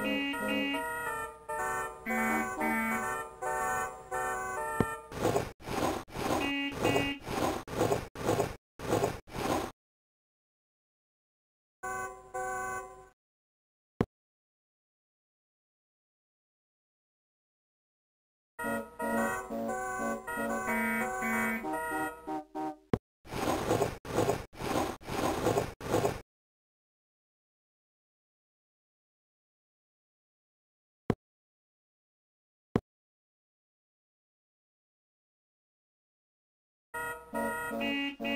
Música Música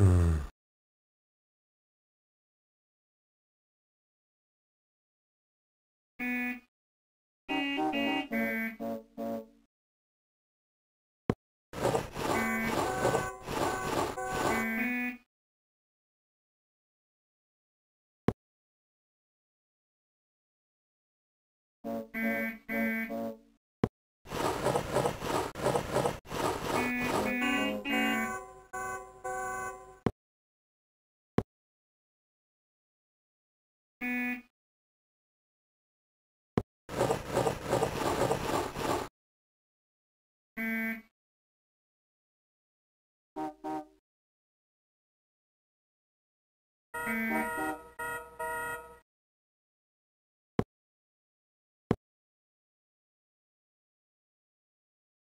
Mm.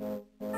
Thank you.